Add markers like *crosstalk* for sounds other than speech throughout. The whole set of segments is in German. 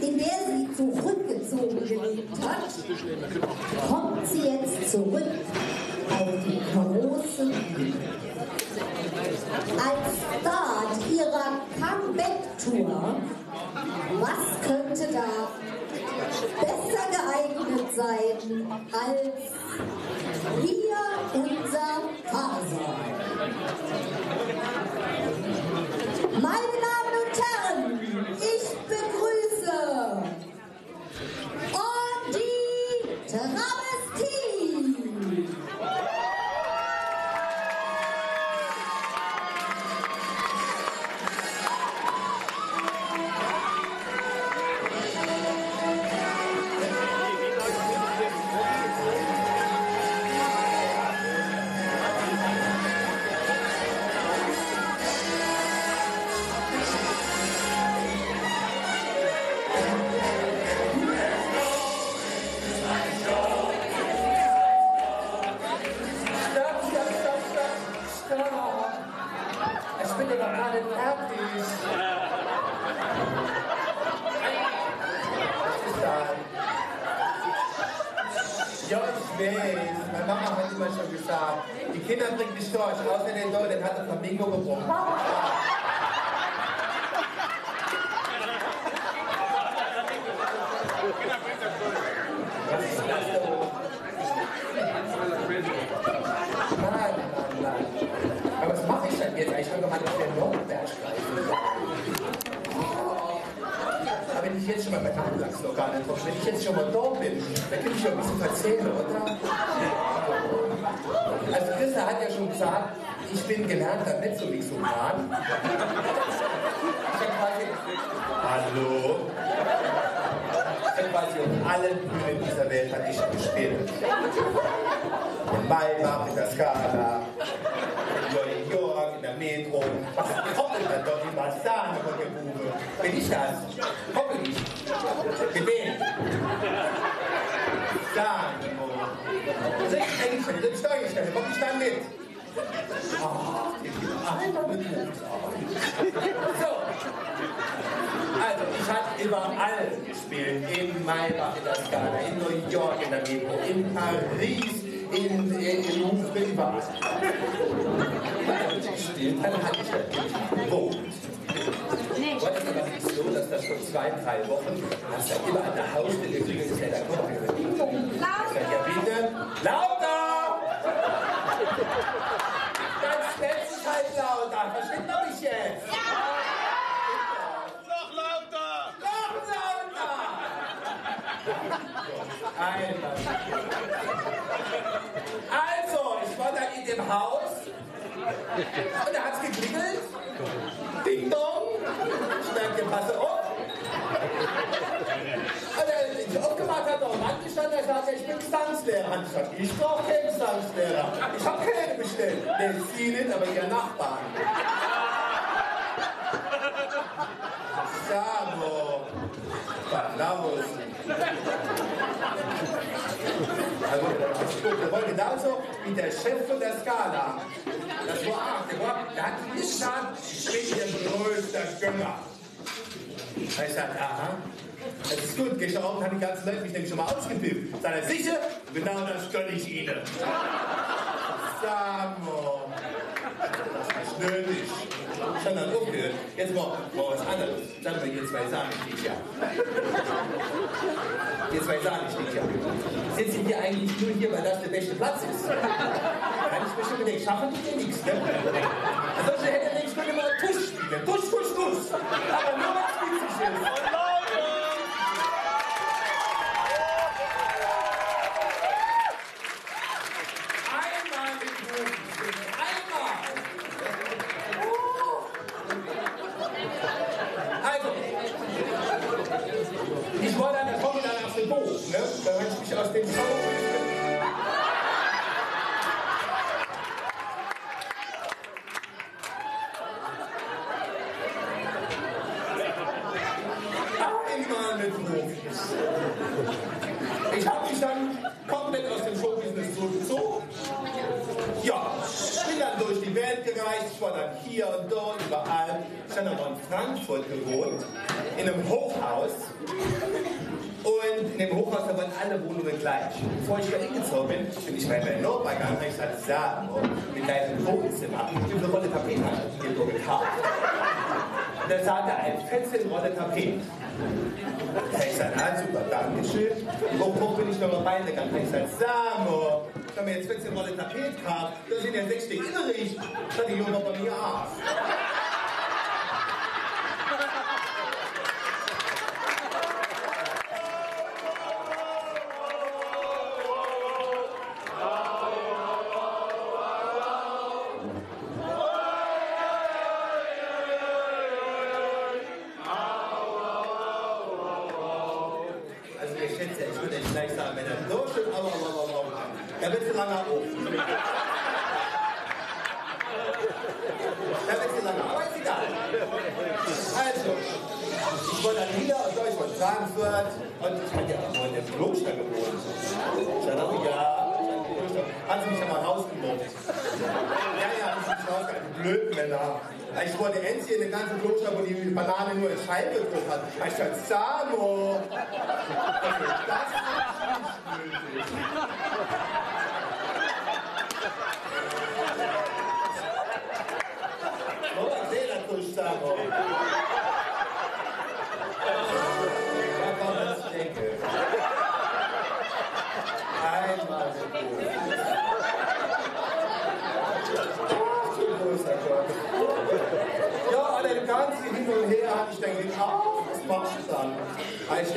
in der sie zurückgezogen gelebt hat, kommt sie jetzt zurück auf die große Bühne. Als Start ihrer Comeback-Tour, was könnte da besser geeignet sein als hier unser Hase? Meine Anlagslokal ankomme, wenn ich jetzt schon mal dort bin, dann kann ich ja ein bisschen erzählen, oder? Also Christa hat ja schon gesagt, ich bin gelernter quasi... Hallo? Ich hab quasi auf allen Bühnen dieser Welt hat ich gespielt. In Maybach, in der Scala, in New York, in der Metro. Was kommt denn da doch die Marzahne von der Bube? Bin ich das? Komm ich. Mit wem? Sano. Das ist echt Englisch, das ist Steuerstelle. Komm ich dann mit So. Also, ich habe überall gespielt. In Maybach, in der Scala, in New York, in der Metro, in Paris, in, in, in Münster, überall. Habe, hatte ich natürlich gewohnt. Heute ist aber nicht so, dass das schon zwei, drei Wochen, dass da immer an der Haustür geklingelt ist, ja, kommt Ich sag, ja bitte, lauter! Dann stellt sich halt lauter, versteht man mich jetzt? Noch lauter! Noch lauter! Alter. Also, ich war dann in dem Haus und da hat's geklingelt. Ding dong. Ich merkte, passe auf. Und er ich aufgemacht hat, auch Mann gestanden, er sagte, ich bin Gesangslehrer. Ich brauche keinen Gesangslehrer. Ich habe keine bestellt. Ist Sie nicht, aber Ihr Nachbarn. Sabo. Applaus. Also, der war genauso wie der Chef von der Skala. Das war arg. Der, war, der hat gesagt, ich bin Ihr größter Gönner. Da ich sagte, aha. Das ist gut, gestern Abend haben die ganzen Leute mich nämlich schon mal ausgepippt. Seid ihr sicher? Genau das gönne ich Ihnen. Samo. Das ist nötig. Schon dann aufgehört. Jetzt mal, mal was anderes. Sagen wir, ihr zwei sagen nicht ja. Ihr zwei sagen nicht ja. Sitzen hier eigentlich nur hier, weil das der beste Platz ist. Kann ich mir schon gedacht, schaffen die dir nichts, ne? Ansonsten hätte nicht schon immer Tusch spielen. Tusch, Tusch, Tusch. Aber nur was witzig ist. Einmal mit Profis, einmal. Also, ich wollte an der Komme dann auf den Boot, ne? Da habe ich mich aus dem Profis. Ich habe mich dann komplett aus dem Showbusiness zurückgezogen. Ja, bin dann durch die Welt gereist, ich war dann hier und dort, überall. Ich habe dann in Frankfurt gewohnt, in einem Hochhaus. Und in dem Hochhaus, da waren alle Wohnungen gleich. Bevor ich da hingezogen bin, bin ich bei meinem Notbar gegangen, ich hatte sagen, mit kleinem Wohnzimmer, diese rolle Tapete hatte ich mir so gekauft. Da sah da ein fetzen rolle Tapete. Ich sage, ah, super, Dankeschön. Hoch, hoch bin ich nochmal reingegangen. Ich sage, Samo, ich habe mir jetzt 14 Rolle Tapet gehabt. Da sind ja sechs Stück innerig. Da die Junge bei mir aus. Also ich schätze, ich würde nicht gleich sagen, wenn er so schön, aber, aber, aber, aber, da wird es lange auf. Da wird es lange, aber ist egal. Also, ich wollte dann wieder, also ich wollte Frankfurt und ich hatte ja auch mal der Kloster gewohnt. Ich dachte, ja, hat sie mich aber rausgemobbt. Ja, ja, das ist rausgegangen, die blöden Männer. Ich wollte Enzi in den ganzen Kloster, wo die Banane nur in Scheibe gedrückt hat. Ich dachte, Samo! Das ist nicht nötig.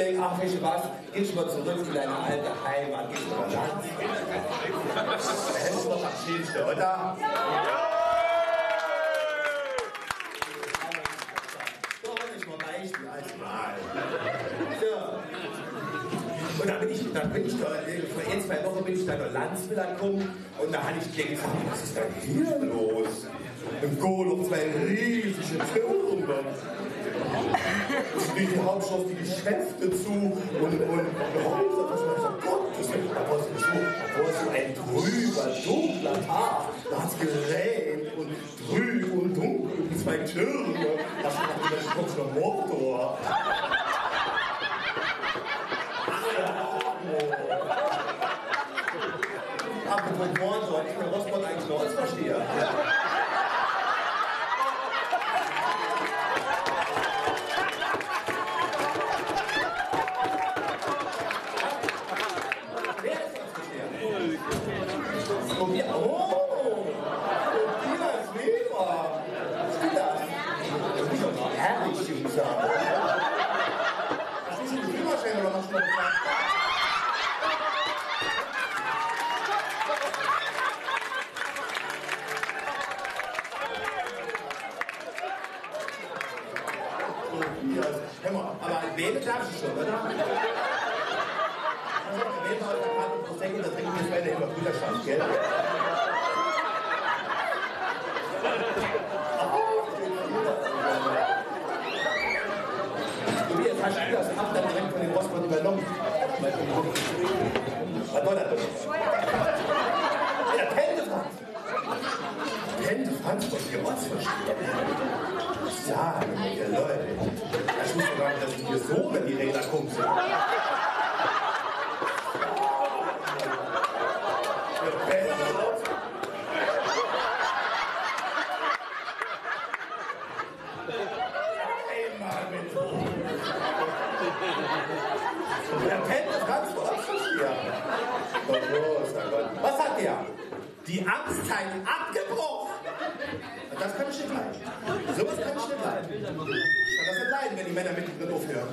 Denke, ach, weißt du was, gehst du mal zurück in deine alte Heimat, gehst du mal Land. Da hättest du doch am schönsten, oder? Doch, nicht mal Beispiel als Mal. So. Und dann bin ich, dann bin ich da, vor ein, zwei Wochen bin ich da nach Landsvilla gekommen und da hatte ich gedacht, was ist denn hier los? Im Goloch zwei riesige Türme. Die Hauptstadt die Geschäfte zu und, und Häuser, was man sagt, Gott, das ist da war so, da so ein trüber, dunkler Tag. Da hat es geregnet und trüb und dunkel und zwei Türme. Da stand da kommt schon ein Motor. Apropos Motor, ich bin Rossmann eigentlich noch als Versteher. Wer ist das Versteher? Tobias. Oh! Tobias Weber! Stimmt das? Das muss doch mal herrlich Jungs sein. Hast du schon einen Führerschein oder hast du noch einen Tobias. Hör mal, aber wählen darfst du schon, oder? Also, wählen wir heute Karte Prosecco, da trinken wir beide immer Brüderschaft, gell? Tobias, hast du das Amt dann direkt von dem Rossmann übernommen? Was war das? Ja, Pente Franz. Pente Franz von dir Ortsversteher. Sagen mir, Leute. Ich wusste gar nicht, dass du hier so wenn die Räder kommst. Einmal *laughs* mit hoch. Der kennt das ganz Volksversteher. Oh großer Gott. Was hat der? Die Amtszeit abgebrochen. Das kann ich nicht leiden. Sowas kann ich nicht leiden. Ich kann das nicht leiden, wenn die Männer mit dem aufhören.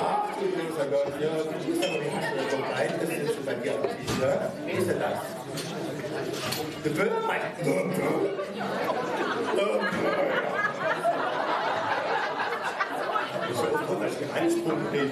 Ach du großer Gott, ja, du bist aber die Hasche, kommt rein, das ist schon bei dir auf dem T-Shirt. Wie ist denn das? Du würdest mein... Ich soll froh, dass ich einen Sprung bin.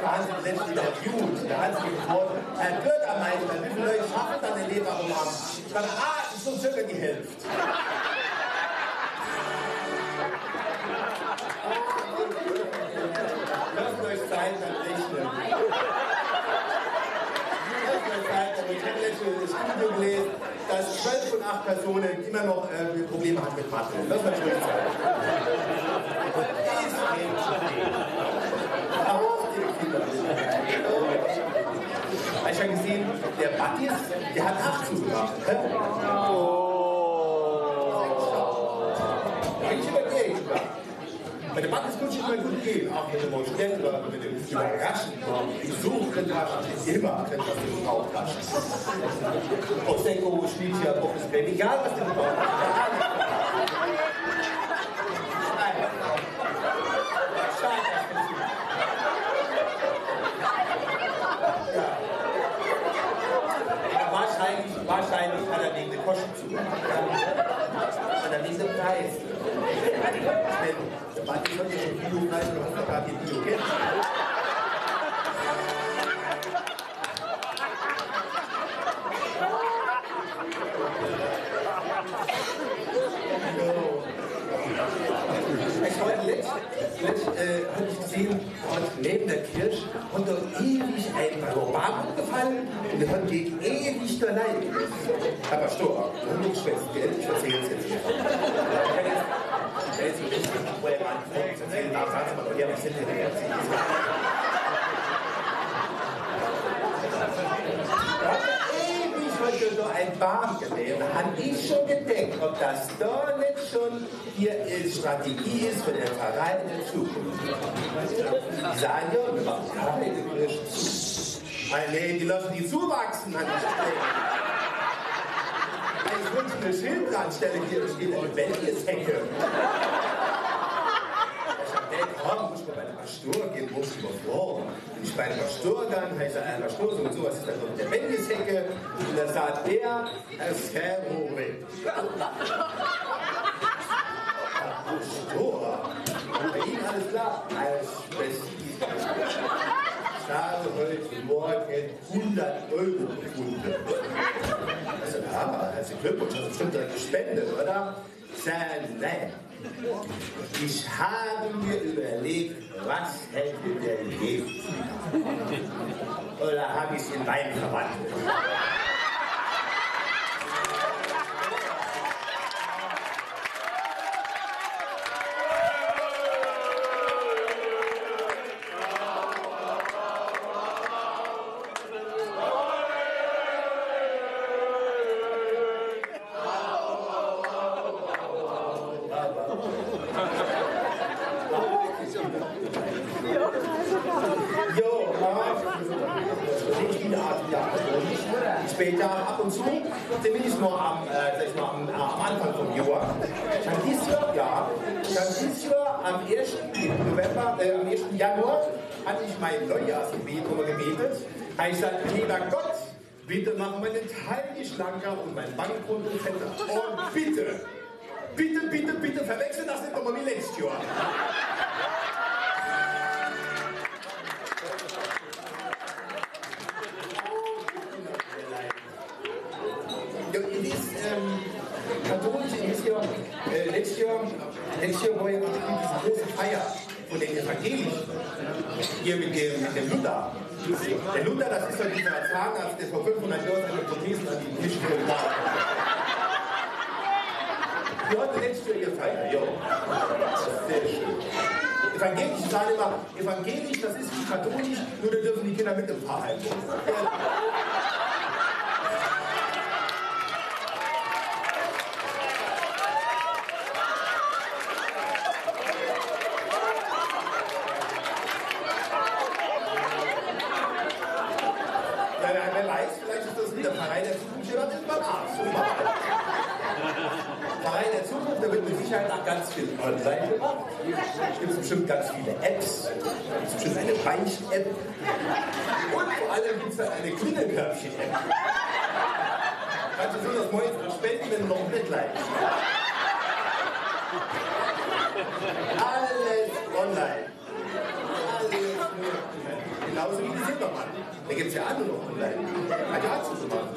Den Sie letztlich interviewt. Da hat sie gefragt, Herr Bürgermeister, wie viele Leute schaffen das in Leber um Amt? Ich sage, ah, das ist so circa die Hälfte. Lasst euch Zeit beim Rechnen. Lasst euch Zeit, aber ich habe Studio gelesen, dass 12 von 8 Personen immer noch äh, Probleme haben mit Mathe. Lasst euch ruhig Zeit. Ist Auch die Kinder. Hab ich ja gesehen, der Battis, der hat 8 zugemacht. Hä? Eigentlich ja. Bei der Battis konnte ich immer gut gehen, auch mit dem Monstern oder mit dem Überraschen. So könnte was, immer könnte was im Bauch raschen. Prosecco, Schlietje, Bockescreme, egal was du brauchst. Wahrscheinlich, wahrscheinlich hat er wegen der Kosten zugemacht. Hat er wegen dem Preis. Denn ist heute schon Bio-Preis hat sogar die Bio kennt. Ich heute letzt, letzt äh, habe ich gesehen, neben der Kirche und dort ewig ein Baum gefallen und der hat gegen ewig Leid. Aber stopp, du nicht schwätzt, gell? Ich erzähle es jetzt nicht. Ich kann jetzt, ich kann jetzt nicht, ewig heute so ein Baum. Da habe ich schon gedacht, ob das da nicht schon hier eine Strategie ist für den Verein in der Zukunft. Die sagen ja, wir machen keine Kirche zu. Nee, die lassen die zuwachsen an der Stelle. Ich wünsche eine Schildbrandstelle hier steht eine Belgies-Hecke. Komm, muss man bei der Pastor gehen, muss vor. Wenn ich bei der Pastor dann, heißt er, ein Pastor, so und so, was ist das noch der Bendishecke? Und dann sagt er, es Terrorin. Pastor. Bei ihm alles klar. Als Bestie. Ich habe heute Morgen 100 Euro gefunden. Also, ja, herzlichen Glückwunsch, hast du bestimmt gespendet, oder? Sagen, nein. Ich habe mir überlegt, was hätte der Leben? Oder habe ich es in Wein verwandelt? Jo, ich bin Art, ja. Später ab und zu, zumindest nur am, äh, sag ich mal, am, am Anfang vom Jahr. Dann dieses Jahr, ja, dann dieses Jahr am 1. November, äh, am 1. Mein Neujahrsgebet immer gebetet. Ich sagte, lieber Gott, bitte machen meine Taille schlanker und mein Bankkonto fetter. Und bitte, bitte, bitte, bitte, verwechseln das nicht nochmal wie letztes Jahr. Ähm, äh, letztes Jahr, letztes Jahr war ja diese große Feier von den Evangelischen, hier mit dem, mit dem Luther. Der Luther, das ist doch dieser Zahnarzt, der vor 500 Jahren seine Prothesen an Tische geholt hat. Die heute letztes Jahr gefeiert, ja. Sehr schön. Evangelisch sagen immer, evangelisch, das ist wie katholisch, nur da dürfen die Kinder mit im Pfarrheim wohnen. Ja, wer, wer weiß, vielleicht ist das wieder Verein der Zukunft, der ist beim Arzt. Verein der Zukunft, da wird mit Sicherheit auch ganz viel online. Es gibt bestimmt ganz viele Apps. Es gibt bestimmt eine Beicht-App. Und vor allem gibt es dann eine Klingelkörbchen-App. Kannst du so das Mäuschen spenden, wenn du noch. Alles online. Alles nur online. Genauso wie die Silbermann. Da gibt es ja andere noch online. Hat ja zu machen.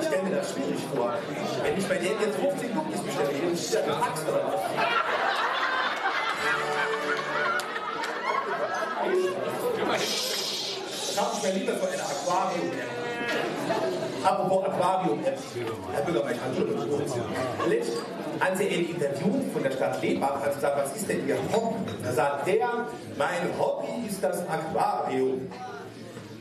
Ich stelle mir das schwierig vor. Wenn ich bei denen jetzt 15 Cookies bestelle, dann ist das eine Axt oder was? Habe ich mir lieber von einer Aquarium-App. Apropos Aquarium-App. Herr Bürgermeister, Entschuldigung. Letzt haben Sie ein Interview von der Stadt Lebach, hat gesagt, was ist denn Ihr Hobby? Da sagt der, mein Hobby ist das Aquarium.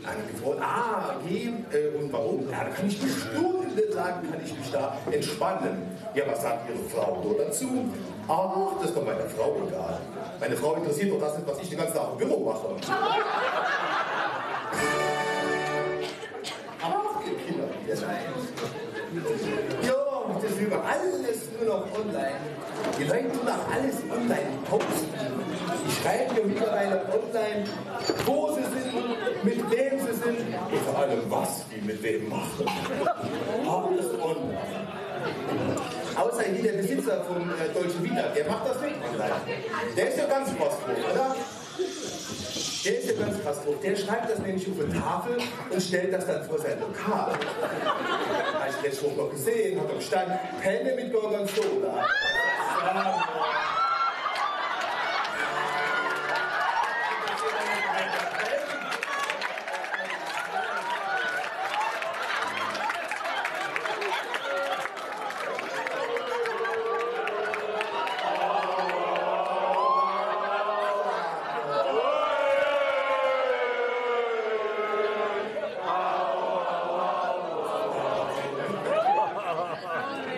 Dann ah, okay, äh, und warum? Ja, da kann ich mir Stunden sagen, kann ich mich da entspannen. Ja, was sagt Ihre Frau nur dazu? Ach, das ist doch meiner Frau egal. Meine Frau interessiert doch das nicht, was ich den ganzen Tag im Büro mache. *laughs* Ach, ihr Kinder, ihr seid. Ja, das ist über alles nur noch online. Die Leute tun auch alles online posten. Die schreiben ja mittlerweile online, wo sie sind, mit wem sie sind und vor allem, was die mit wem machen. Alles online. Außer hier der Besitzer vom äh, Deutschen Vita, der macht das nicht online. Der ist ja ganz kostbar, oder? Der ist ja ganz krass drauf. Der schreibt das nämlich auf eine Tafel und stellt das dann vor sein Lokal. Habe ich letzte Woche gesehen, hat da gestanden, Penne mit Gorgonzola.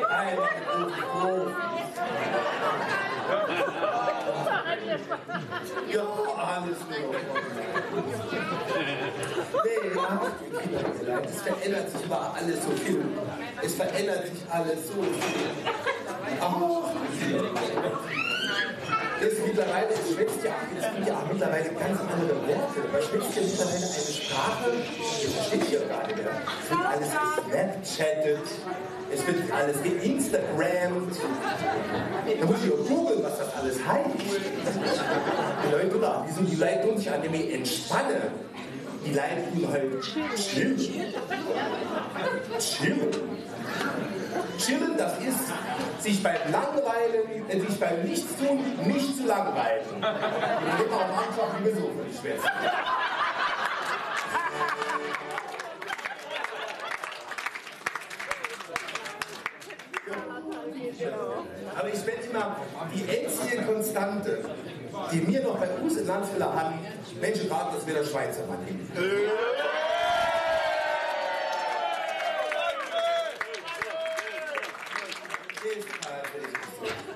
Ein Profi. Ja, alles nur. Nee, ja, es verändert sich aber alles so viel. Es verändert sich alles so viel. Ach, das mittlerweile, es schwätzt ja, es gibt ja auch mittlerweile ganz andere Worte. Man schwätzt ja mittlerweile eine Sprache, das versteht ihr gar nicht mehr. Es wird alles gesnapchattet, es wird alles geinstagrammt. Da muss ich auch googeln, was das alles heißt. Die Leute da, die, sind, die Leute tun sich an dem entspannen. Die Leute tun halt chillen. Chillen. Chillen, das ist sich beim Langweilen, äh, sich beim Nichtstun nicht zu langweilen. Geht man am Anfang wie so für die die einzige Konstante, die wir noch bei uns in Landfälle haben, Menschen raten, das wäre der Schweizer Mann.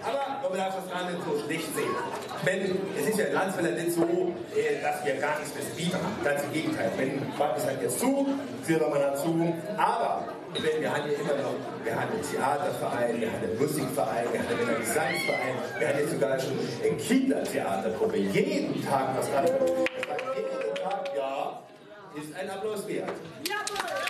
Aber man darf das gar nicht so schlecht sehen. Wenn, es ist ja in Landsfelder nicht so, äh, dass wir gar nichts bieten. Ganz im Gegenteil. Wenn man ist halt jetzt zu, führt man dazu. Aber wir haben ja immer noch, wir haben einen Theaterverein, wir haben einen Musikverein, wir haben einen Gesangsverein, wir haben jetzt sogar schon ein Kindertheater, wo wir jeden Tag was heißt, jeden Tag, ja, ist ein Applaus wert. Jawohl!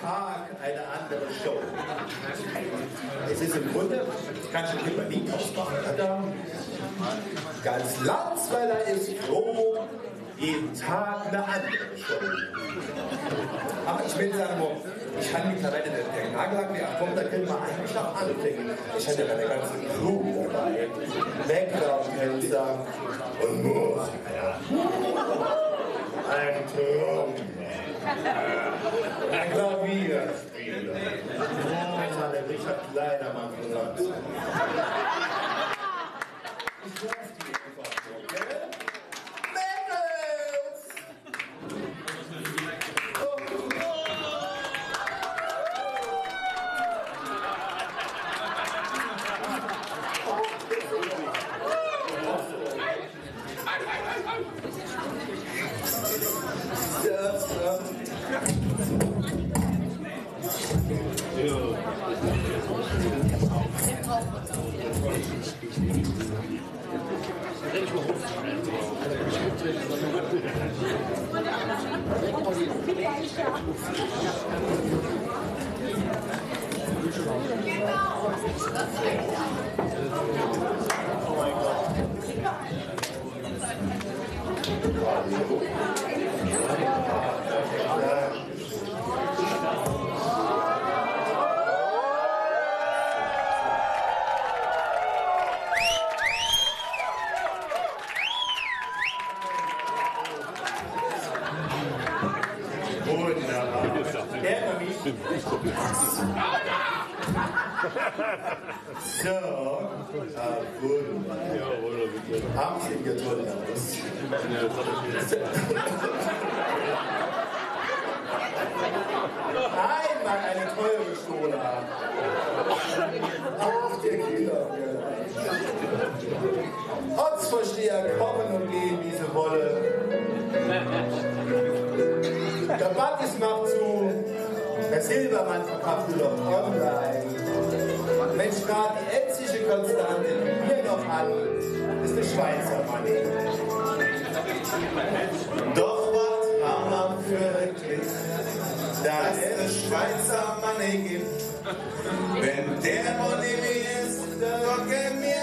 Tag eine andere Show. Es ist im Grunde, kannst du immer nie ausmachen, ganz Landsweiler ist froh, jeden Tag eine andere Show. Aber ich will sagen, ich kann nicht der Nagel hat mir, ach komm, da können wir eigentlich noch anfangen. Ich hatte meine ganze Crew dabei, Background-Tänzer und Musiker. Ein Traum. Klavierspieler. Großer, der Richard Kleinermann gesagt. So, ah, gut. Haben Sie ihn getrunken? Einmal eine teure Schule haben. Auf der Kinder. Ortsvorsteher kommen und gehen, wie sie wollen. Der Bad ist mal Jedermann Verkaufsführer online. Mensch, gerade die ethische Konstante, hier noch an, ist eine Schweizer Money. Doch was haben wir für ein Glück, dass es Schweizer Money gibt. Wenn der Money ist, dann gehen wir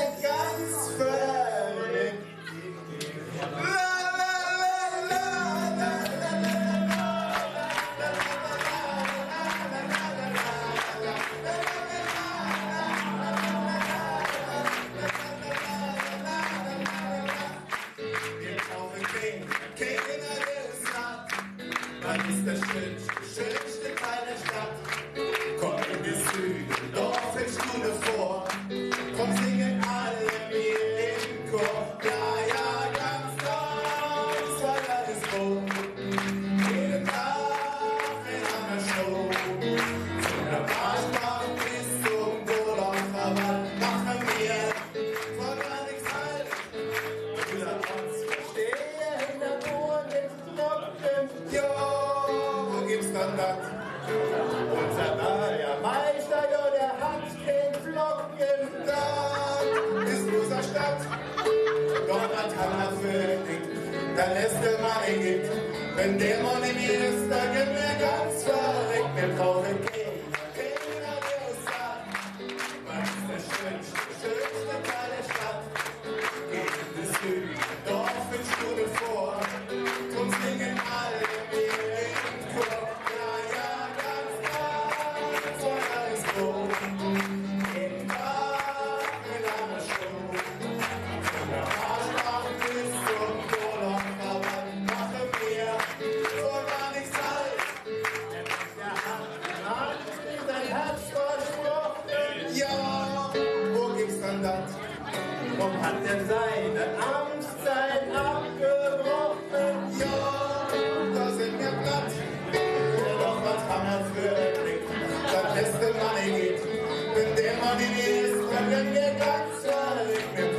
di disco che mi canzoni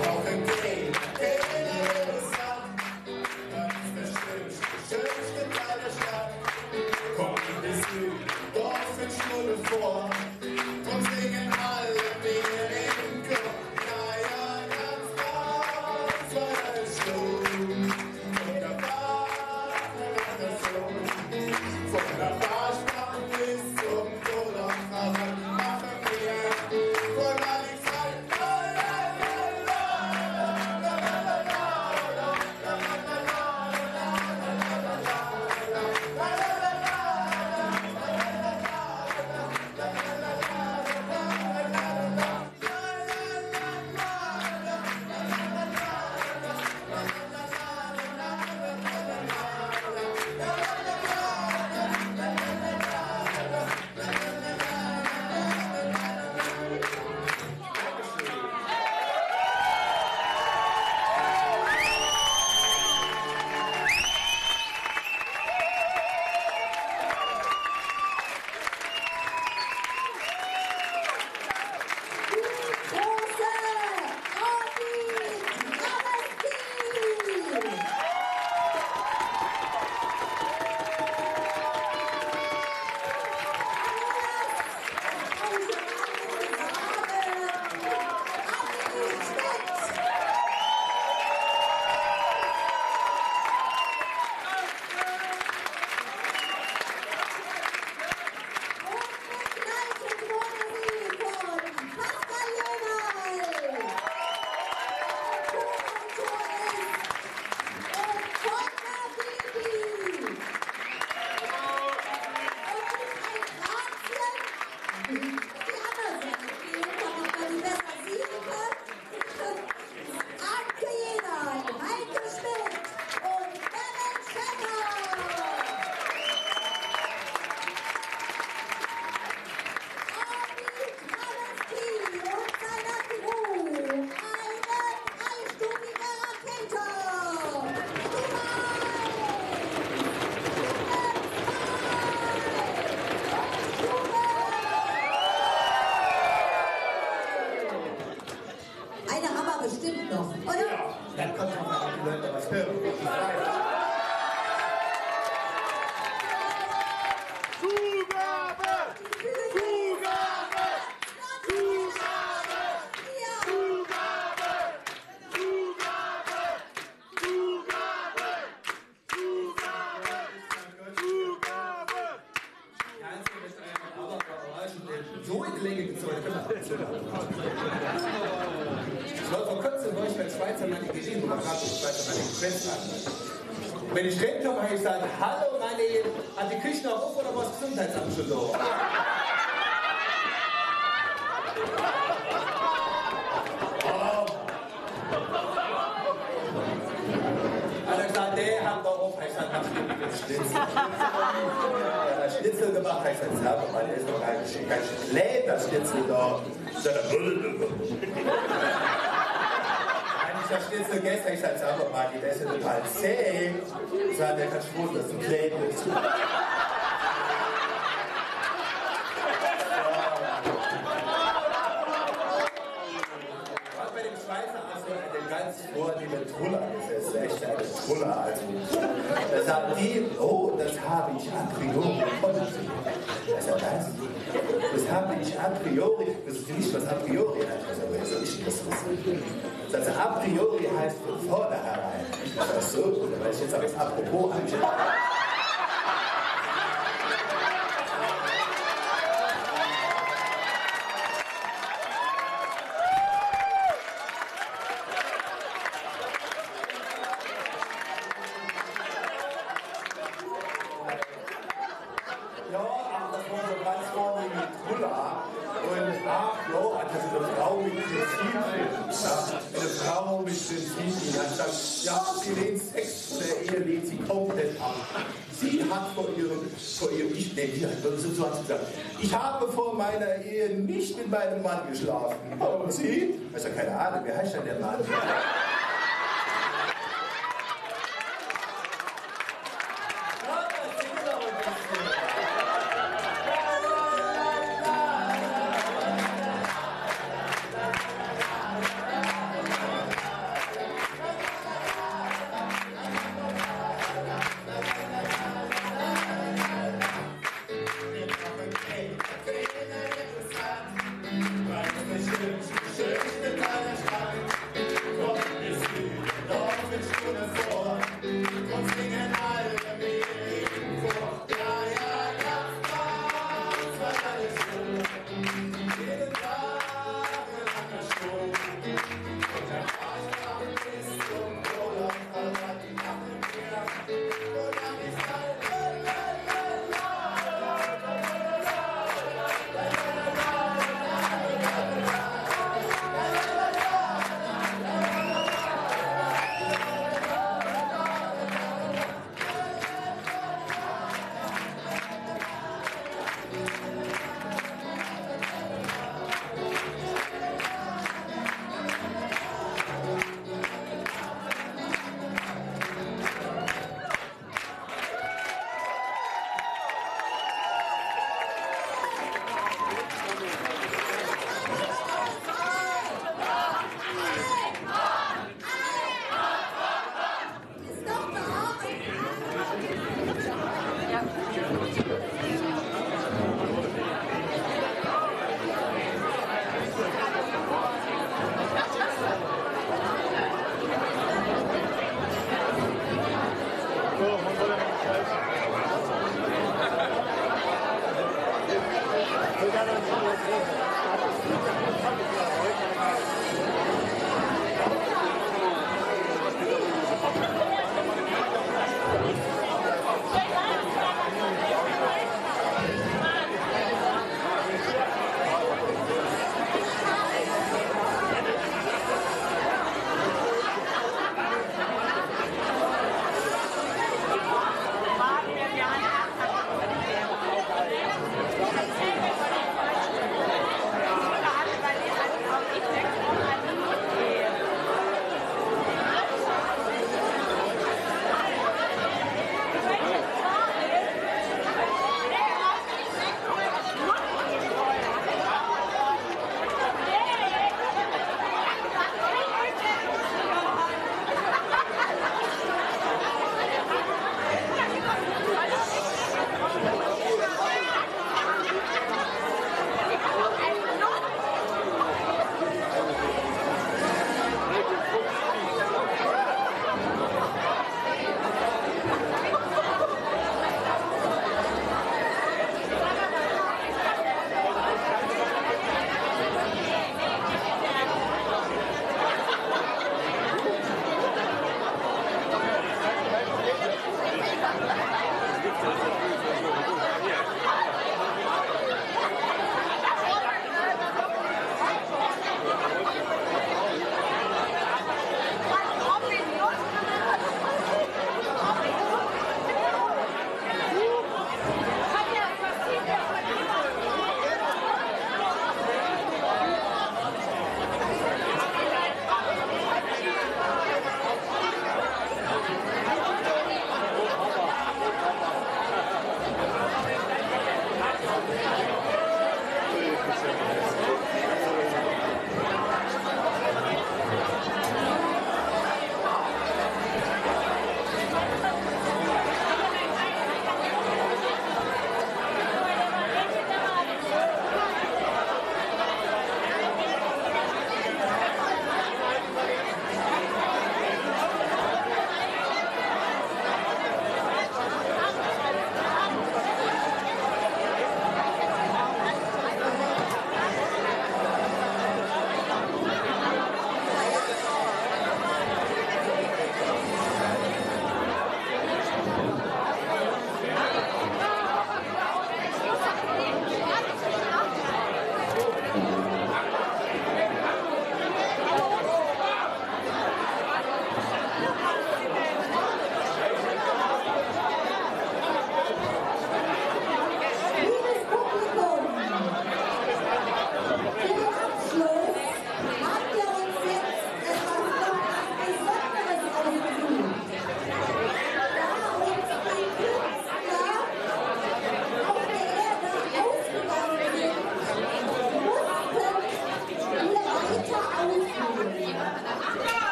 So in die Länge gezogen. Ich war vor kurzem war ich beim Schweizer meine Geschichte, man fragt mich Schweizer meine Geschwister. Wenn ich denke, habe ich gesagt, hallo meine, hat die Küche noch auf oder was Gesundheitsamt schon da? Hat er gesagt, der hat doch auf, ich sag, nach Schnitzel mal Schnitzel gemacht. Da ich gesagt, sag doch mal, der ist doch kein, kein Schläter Schnitzel doch. Ich sag, ich das Schnitzel gestern, ich sag, sag mal, die das ist total zäh. Ich sag, der kann schwunden, das ist ein Klebnis. ganz vor die Metrulla gesetzt. Echt eine Metrulla, also die, oh, das habe ich a priori. Was er das? Das habe ich a priori, das ist nicht, was a priori heißt. Also, woher soll ich das wissen? Das a priori heißt von vornherein. Ach so, weil ich jetzt aber apropos anstelle. Eine Frau mit Prinzipien. Hat gesagt, ja, sie lehnt Sex der Ehe, lehnt sie komplett ab. Sie hat vor ihrem, vor ihrem, ich, nee, die hat so hat sie gesagt, ich habe vor meiner Ehe nicht mit meinem Mann geschlafen. Und sie? Ich sag, keine Ahnung, wer heißt denn der Mann?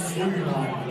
Flügelein.